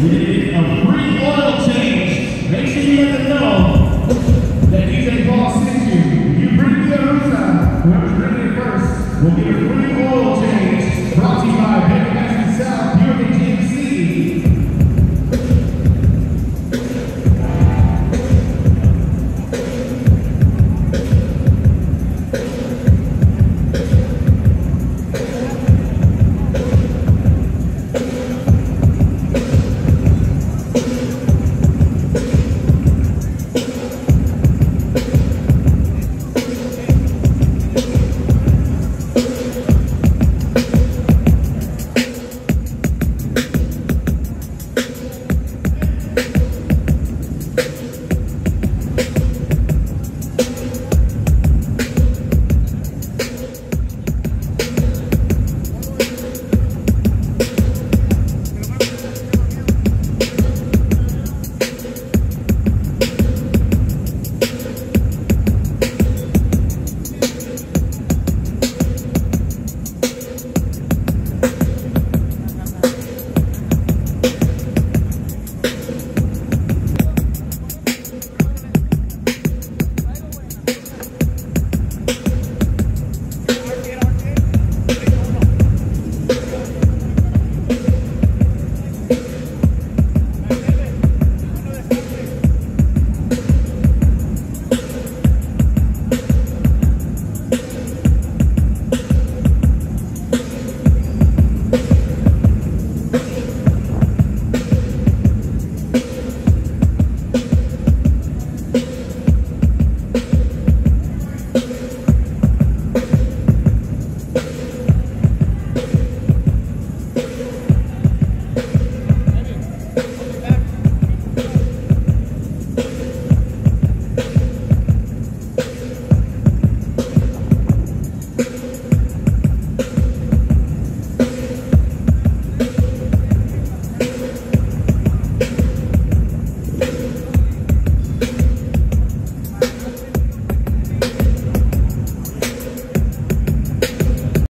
We need a free oil change. Make sure you let them know that DJ Paul sent you. You bring the other side. Whoever's bringing it first will get a free